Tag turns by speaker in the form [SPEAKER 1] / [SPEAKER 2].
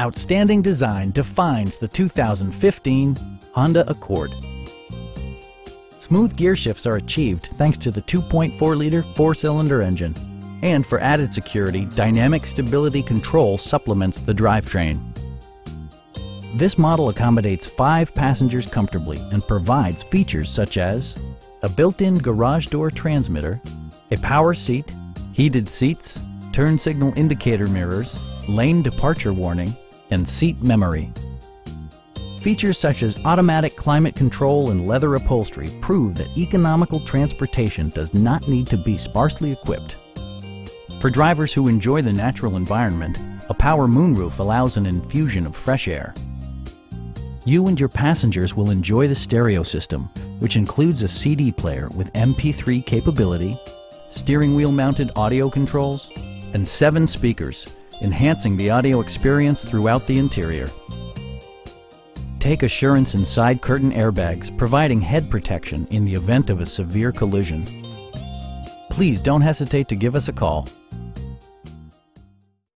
[SPEAKER 1] Outstanding design defines the 2015 Honda Accord. Smooth gear shifts are achieved thanks to the 2.4-liter four-cylinder engine. And for added security, Dynamic Stability Control supplements the drivetrain. This model accommodates five passengers comfortably and provides features such as a built-in garage door transmitter, a power seat, heated seats, turn signal indicator mirrors, lane departure warning, and seat memory. Features such as automatic climate control and leather upholstery prove that economical transportation does not need to be sparsely equipped. For drivers who enjoy the natural environment, a power moonroof allows an infusion of fresh air. You and your passengers will enjoy the stereo system, which includes a CD player with MP3 capability, steering wheel mounted audio controls, and seven speakers, enhancing the audio experience throughout the interior. Take assurance in side curtain airbags, providing head protection in the event of a severe collision. Please don't hesitate to give us a call